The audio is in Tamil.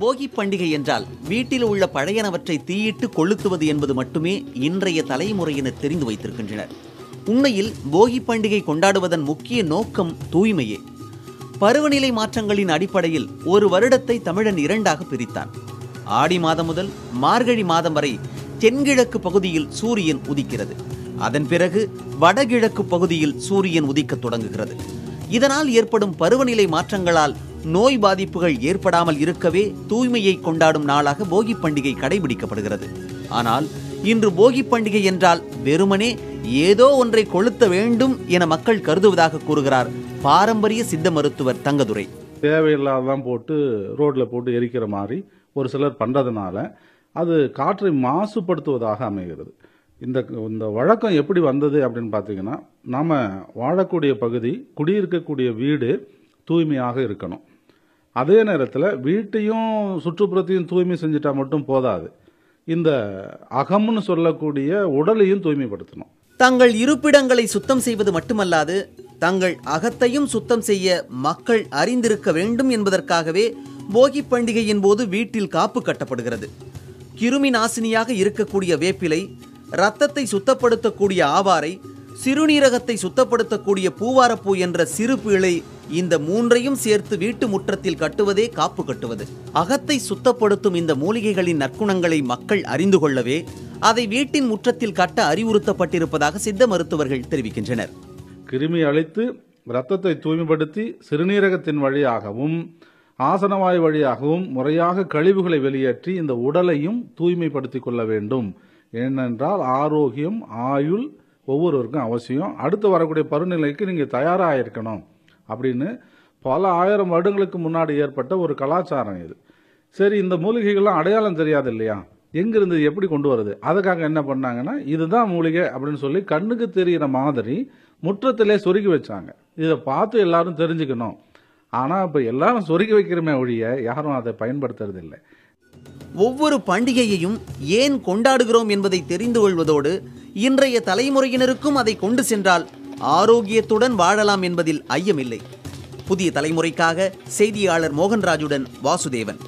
போகி பண்டிகை என்றால் வீட்டில் உள்ள பழையனவற்றை தீயிட்டு கொளுத்துவது என்பது மட்டுமே இன்றைய தலைமுறையினர் தெரிந்து வைத்திருக்கின்றனர். உண்மையில் போகி பண்டிகை கொண்டாடுவதன் முக்கிய நோக்கம் தூய்மையே. பருவநிலை மாற்றங்களின் அடிப்படையில் ஒரு வருடத்தை தமிழன் இரண்டாக பிரித்தான். ஆடி மாதம் முதல் மார்கழி மாதம் வரை தென்கிழக்கு பகுதியில் சூரியன் உதிக்கிறது. அதன் பிறகு வடகிழக்கு பகுதியில் சூரியன் உதிக்கத் தொடங்குகிறது. இதனால் ஏற்படும் பருவநிலை மாற்றங்களால் நோய் பாதிப்புகள் ஏற்படாமல் இருக்கவே தூய்மையை கொண்டாடும் நாளாக போகி பண்டிகை கடைபிடிக்கப்படுகிறது. ஆனால் இன்று போகி பண்டிகை என்றால் வெறுமனே ஏதோ ஒன்றை கொளுத்த வேண்டும் என மக்கள் கருதுவதாக கூறுகிறார் பாரம்பரிய சித்த மருத்துவர் தங்கதுரை. தேவையில்லாததான் போட்டு ரோட்டில் போட்டு எரிக்கிற மாதிரி ஒரு சிலர் பண்ணுறதுனால அது காற்றை மாசுபடுத்துவதாக அமைகிறது. இந்த இந்த வழக்கம் எப்படி வந்தது அப்படின்னு பார்த்தீங்கன்னா நாம் வாழக்கூடிய பகுதி குடியிருக்கக்கூடிய வீடு தூய்மையாக இருக்கணும். அதே நேரத்தில் வீட்டையும் சுற்றுப்புறத்தையும் தூய்மை செஞ்சுட்டா மட்டும் போதாது. இந்த அகம்னு சொல்லக்கூடிய உடலையும் தூய்மைப்படுத்தணும். தங்கள் இருப்பிடங்களை சுத்தம் செய்வது மட்டுமல்லாது தங்கள் அகத்தையும் சுத்தம் செய்ய மக்கள் அறிந்திருக்க வேண்டும் என்பதற்காகவே போகி பண்டிகையின் போது வீட்டில் காப்பு கட்டப்படுகிறது. கிருமி நாசினியாக இருக்கக்கூடிய வேப்பிலை இரத்தத்தை சுத்தப்படுத்தக்கூடிய ஆவாரை சிறுநீரகத்தை சுத்தப்படுத்தக்கூடிய பூவாரப்பூ என்ற சிறு பீளை இந்த மூன்றையும் சேர்த்து வீட்டு முற்றத்தில் கட்டுவதே காப்பு கட்டுவது. அகத்தை சுத்தப்படுத்தும் இந்த மூலிகைகளின் நற்குணங்களை மக்கள் அறிந்து கொள்ளவே அதை வீட்டின் முற்றத்தில் கட்ட அறிவுறுத்தப்பட்டிருப்பதாக சித்த மருத்துவர்கள் தெரிவிக்கின்றனர். கிருமி அழித்து இரத்தத்தை தூய்மைப்படுத்தி சிறுநீரகத்தின் வழியாகவும் ஆசனவாய் வழியாகவும் முறையாக கழிவுகளை வெளியேற்றி இந்த உடலையும் தூய்மைப்படுத்திக் கொள்ள வேண்டும். ஏனென்றால் ஆரோக்கியம் ஆயுள் ஒவ்வொருவருக்கும் அவசியம். அடுத்து வரக்கூடிய பருவநிலைக்கு நீங்கள் தயாராக இருக்கணும் அப்படின்னு பல ஆயிரம் வருடங்களுக்கு முன்னாடி ஏற்பட்ட ஒரு கலாச்சாரம் இது. சரி இந்த மூலிகைகள்லாம் அடையாளம் தெரியாது இல்லையா? எங்கிருந்து எப்படி கொண்டு வருது? அதுக்காக என்ன பண்ணாங்கன்னா இதுதான் மூலிகை அப்படின்னு சொல்லி கண்ணுக்கு தெரிகிற மாதிரி முற்றத்திலே சொருகி வச்சாங்க. இதை பார்த்து எல்லாரும் தெரிஞ்சுக்கணும். ஆனால் இப்போ எல்லாரும் சொருகி வைக்கிறமே ஒழிய யாரும் அதை பயன்படுத்துறது இல்லை. ஒவ்வொரு பண்டிகையையும் ஏன் கொண்டாடுகிறோம் என்பதை தெரிந்து கொள்வதோடு இன்றைய தலைமுறையினருக்கும் அதை கொண்டு சென்றால் ஆரோக்கியத்துடன் வாழலாம் என்பதில் ஐயமில்லை. புதிய தலைமுறைக்காக செய்தியாளர் மோகன்ராஜுடன் வாசுதேவன்.